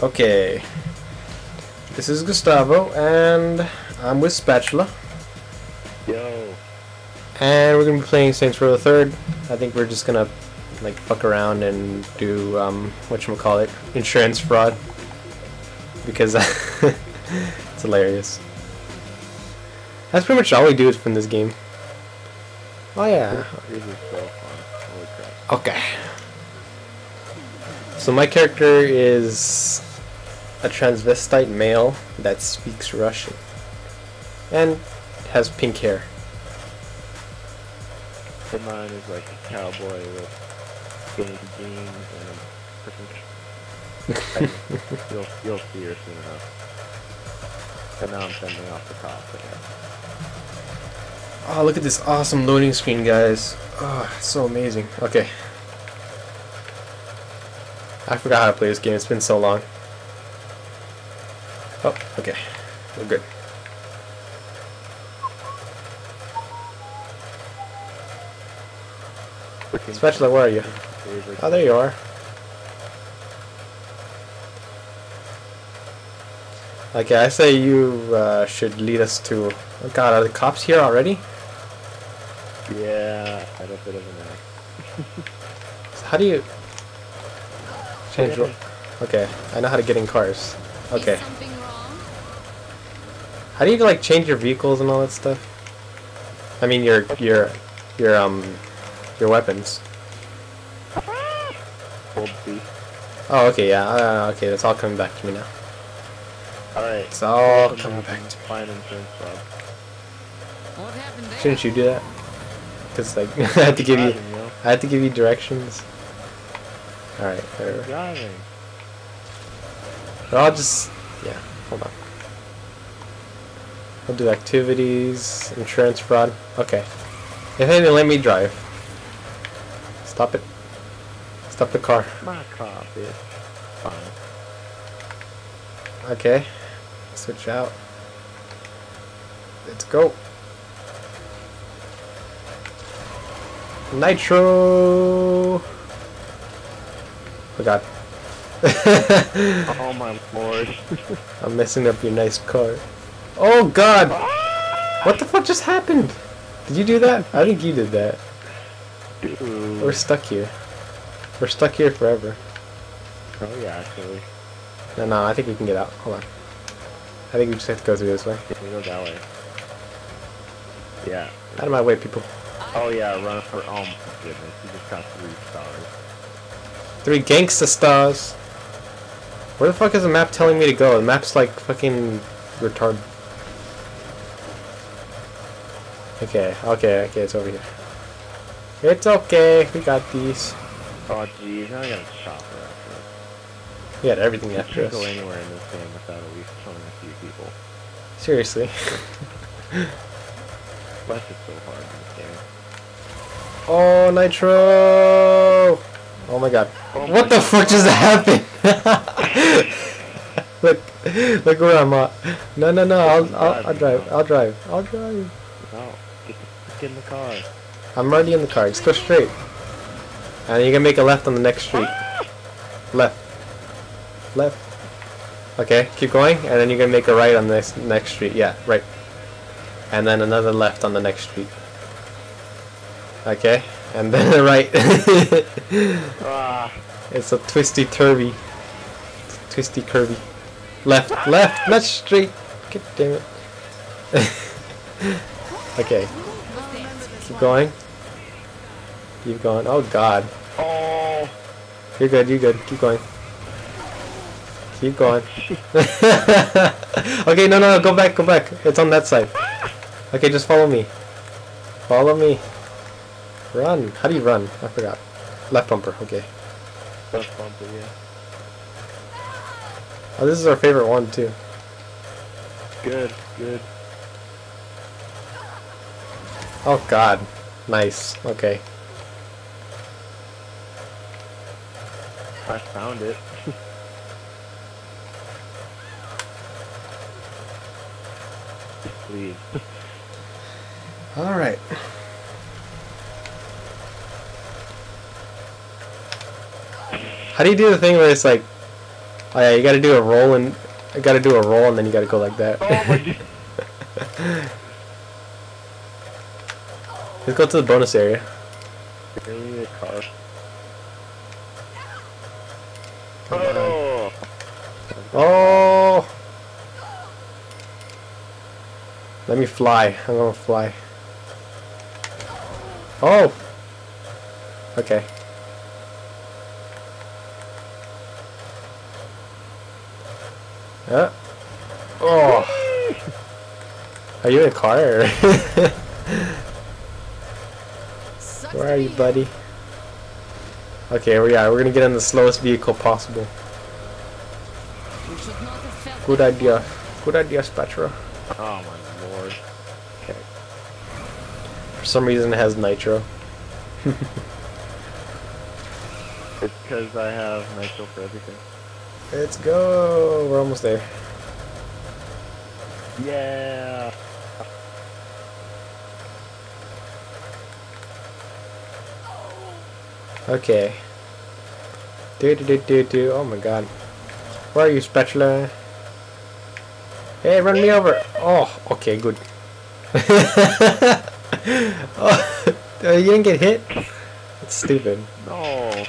Okay. This is Gustavo, and I'm with Spatula. Yo. And we're gonna be playing Saints Row the Third. I think we're just gonna like fuck around and do um call it insurance fraud because it's hilarious. That's pretty much all we do is from this game. Oh yeah. This is so fun. Holy crap. Okay. So my character is a transvestite male that speaks Russian and has pink hair. And mine is like a cowboy with skinny jeans and freaking. you'll you'll see her soon enough. And now I'm sending off the cops again. Oh, look at this awesome loading screen, guys. Oh, it's so amazing. Okay. I forgot how to play this game. It's been so long. Oh, okay. We're good. Spatula, where are you? Oh, there you are. Okay, I say you uh, should lead us to... Oh god, are the cops here already? Yeah, I had a bit of an So how do you... Change... ro- Okay, I know how to get in cars. Okay. Is something wrong? How do you like change your vehicles and all that stuff? I mean your your your um your weapons. Oh okay yeah uh, okay that's all coming back to me now. Alright. It's all coming back to me. Fine insurance fraud. What happened there? Shouldn't you do that? Cause like I had to give you I had to give you directions. All right, whatever. Driving. But I'll just yeah hold on. We'll do activities, insurance fraud. Okay. If anything, let me drive. Stop it. Stop the car. My car, bitch. Fine. Okay. Switch out. Let's go. Nitro! Oh god. Oh my lord. I'm messing up your nice car. Oh god! What the fuck just happened? Did you do that? I think you did that. Dude. We're stuck here. We're stuck here forever. Oh yeah, actually. No, no, I think we can get out. Hold on. I think we just have to go through this way. We go that way. Yeah. Out of my way, people. Oh yeah, run for oh my goodness, you just got three stars. Three gangsta stars. Where the fuck is the map telling me to go? The map's like fucking retarded. Okay, okay, okay, it's over here. It's okay, we got these. Oh geez, now I got a chopper after us. We got everything You after can't go anywhere in this game without at least killing a few people. Seriously. Plus it's so hard in this game. Oh, Nitro! Oh my god. Oh my what the fuck just happened? look, look where I'm at. No, no, no, I'll, I'll, I'll drive, I'll drive, I'll drive. No, get in the car. I'm already in the car. Just go straight. And you're gonna make a left on the next street. Left. Left. Okay, keep going, and then you're gonna make a right on this next street. Yeah, right. And then another left on the next street. Okay, and then a right. Ah, it's a twisty turvy. Twisty curvy. Left, left, not straight. God damn it. okay, keep going. Keep going. Oh god. oh, You're good, you're good. Keep going. Keep going. okay, no, no, no, go back, go back. It's on that side. Okay, just follow me. Follow me. Run. How do you run? I forgot. Left bumper, okay. left bumper, yeah. Oh, this is our favorite one, too. Good, good. Oh, God. Nice. Okay. I found it. Please. Alright. How do you do the thing where it's like, Oh yeah, you gotta do a roll and I gotta do a roll and then you gotta go like that. Oh. Let's go to the bonus area. Give me a car. Oh. Oh! Let me fly. I'm gonna fly. Oh! Okay. Yeah. Oh! Are you in a car Where are you, buddy? Okay, here we are. We're gonna get in the slowest vehicle possible. You should not have felt Good idea. Good idea, Spectra. Oh my lord. Okay. For some reason, it has nitro. It's because I have nitro for everything. Let's go. We're almost there. Yeah. Okay. Do do do do do. Oh my god. Where are you, spatula? Hey, run me over. Oh, okay, good. oh, you didn't get hit? That's stupid. No.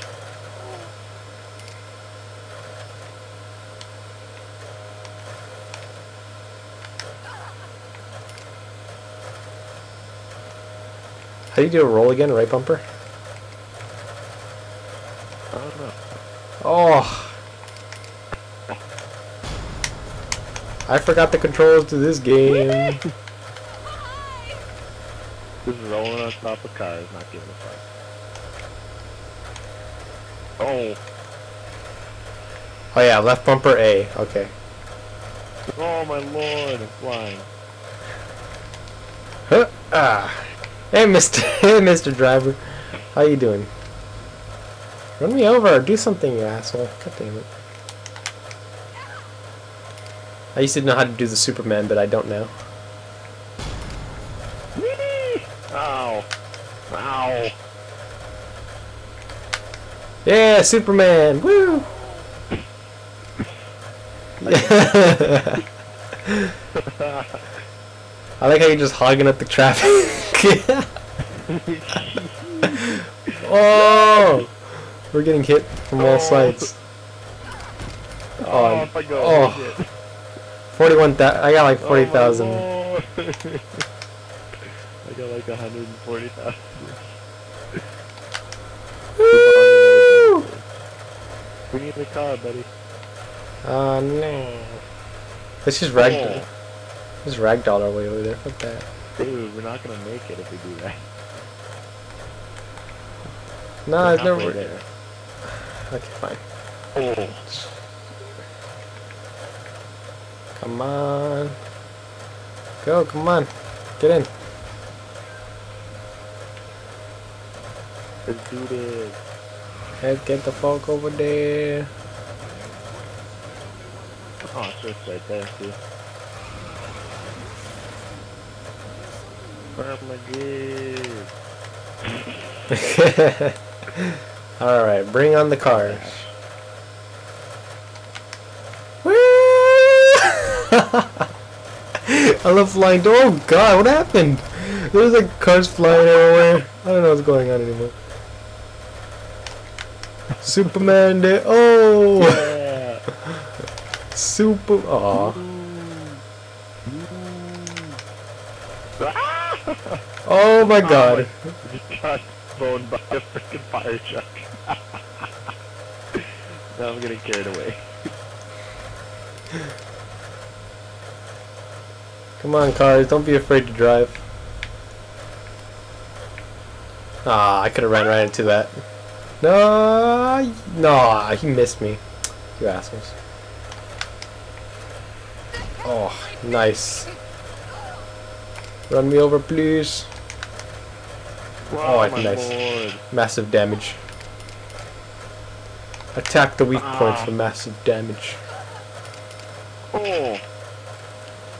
How do you do a roll again? Right bumper? I don't know. Oh. I forgot the controls to this game. Just rolling on top of cars, not giving a fuck. Oh. Oh yeah, left bumper A. Okay. Oh my lord, I'm flying. Huh, ah. Hey, Mr. Hey, Mr. Driver. How you doing? Run me over. Do something, you asshole. God damn it. I used to know how to do the Superman, but I don't now. Whee! Ow. Ow. Yeah, Superman! Woo! I like how you're just hogging up the traffic. oh! We're getting hit from all Oh. sides. Oh, Oh, if I oh. 41, thou- I got like Oh, my 40,000. lord. I got like 140,000. Woo! We need the car, buddy. Oh no. Let's just ragdoll. Oh. Just ragdoll our way over there. Fuck that. Dude, we're not gonna make it if we do that. No, We're it's never. halfway there. Okay, fine. Come on. Go, come on. Get in. Let's do this. Let's get the fuck over there. Oh, it's just right there, see? Oh my god. Alright, bring on the cars. Woo! I love flying. Oh god, what happened? There's like cars flying everywhere. I don't know what's going on anymore. Superman day. Oh! Yeah. Super. Aw. Oh my god. Just got blown by a freaking fire truck. Now I'm getting carried away. Come on, cars. Don't be afraid to drive. Ah, I could have ran right into that. No, no, he missed me. You assholes. Oh, nice. Run me over, please. Oh, my nice. lord. Massive damage. Attack the weak points Ah. for massive damage. Oh.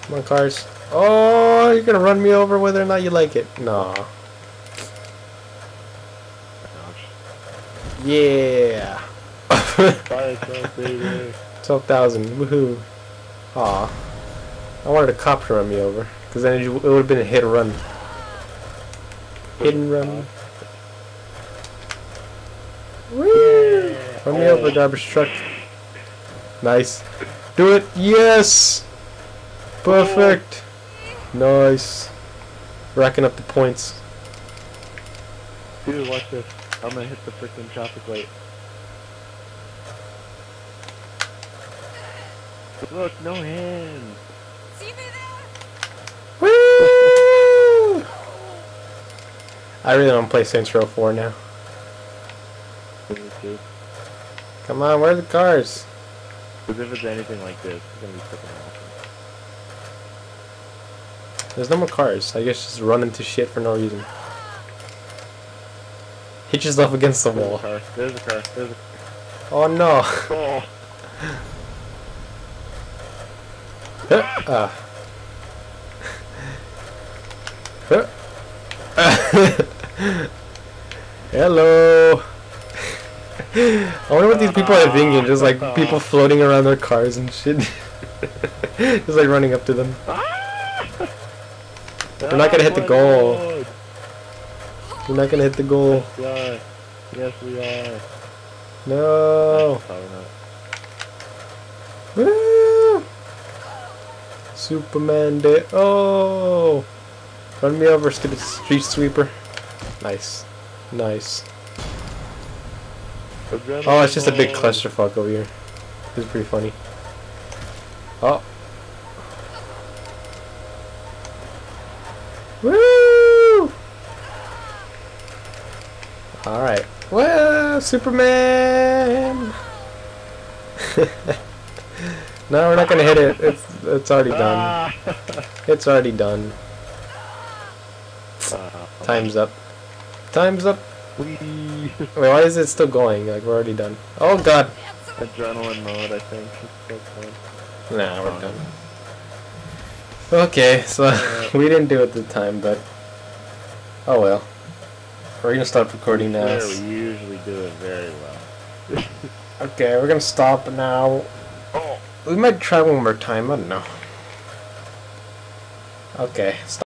Come on, cars. Oh, you're gonna run me over whether or not you like it. Nah. Ouch. Yeah. Fire truck, baby. 12,000. Woohoo. Aw. I wanted a cop to run me over. Because then it, it would have been a hit and run. Hit and run. Run me over, garbage truck. Nice. Do it! Yes! Perfect! Nice. Racking up the points. Dude, watch this. I'm gonna hit the freaking traffic light. Look, no hands. See me there? Woo! I really don't play Saints Row 4 now. Come on, where are the cars? Because if it's anything like this, it's gonna be freaking awesome. There's no more cars. I guess just run into shit for no reason. Hit yourself against the wall. There's a car. There's a car. There's a Oh no. Oh. Ah. Hello. I wonder what these people are thinking. Ah, just like people ah. floating around their cars and shit. just like running up to them. Ah! We're not gonna hit the goal. We're not gonna hit the goal. We are. Yes, we are. No. Woo! Superman Day. Oh! Run me over, stupid street sweeper. Nice. Nice. Oh, it's just a big clusterfuck over here. This is pretty funny. Oh. Woo! Alright. Well, Superman! no, we're not gonna hit it. It's it's already done. Ah. It's already done. Ah. Time's up. Time's up. Whee. Wait, why is it still going? Like we're already done. Oh god. Adrenaline mode, I think. So. Nah, we're done. Okay, so we didn't do it the time, but oh well. We're gonna stop recording now. There, we usually do it very well. Okay, we're gonna stop now. Oh. We might try one more time. I don't know. Okay, stop.